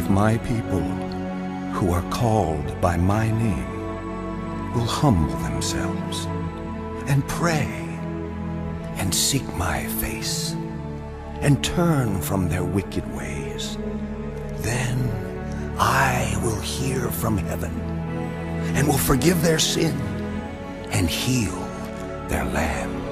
If my people, who are called by my name, will humble themselves and pray and seek my face and turn from their wicked ways, then I will hear from heaven and will forgive their sin and heal their land.